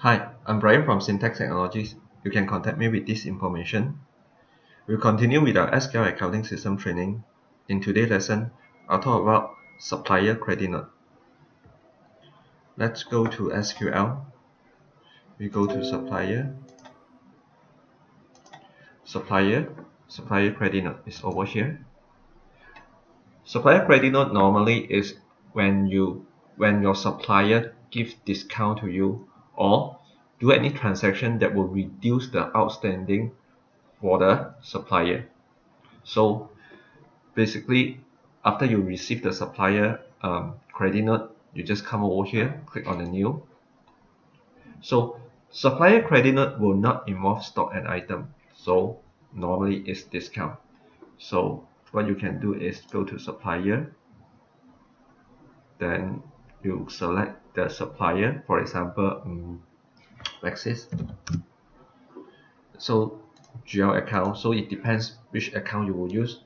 Hi, I'm Bryan from Syntax Technologies. You can contact me with this information. We'll continue with our SQL accounting system training. In today's lesson, I'll talk about supplier credit note. Let's go to SQL. We go to supplier. Supplier, supplier credit note is over here. Supplier credit note normally is when you when your supplier gives discount to you or do any transaction that will reduce the outstanding for the supplier. So basically after you receive the supplier um, credit note you just come over here click on the new. So supplier credit note will not involve stock and item. So normally it's discount. So what you can do is go to supplier then you select the supplier for example um, Maxis so GL account so it depends which account you will use.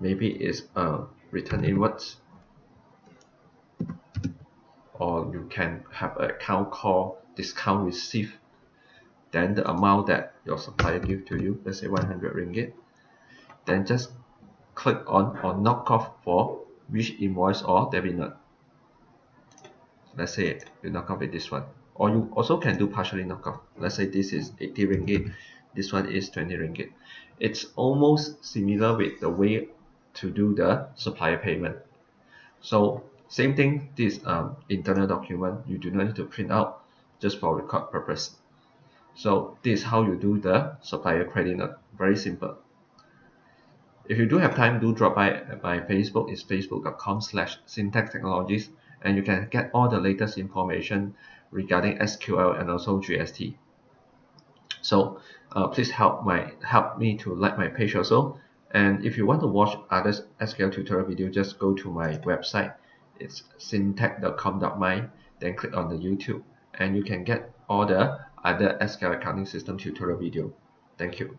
Maybe it's a return inwards. Or you can have an account called discount received then the amount that your supplier give to you let's say 100 ringgit. Then just click on or knock off for which invoice or debit note let's say you knock off with this one. Or you also can do partially knock off let's say this is 80 ringgit this one is 20 ringgit. It's almost similar with the way to do the supplier payment. So same thing this um, internal document you do not need to print out just for record purpose. So this is how you do the supplier credit note. Very simple if you do have time do drop by my facebook. It's facebook.com slash syntax technologies and you can get all the latest information regarding SQL and also GST so uh, please help my help me to like my page also. And if you want to watch other SQL tutorial video just go to my website. It's syntech.com.my then click on the YouTube and you can get all the other SQL accounting system tutorial video. Thank you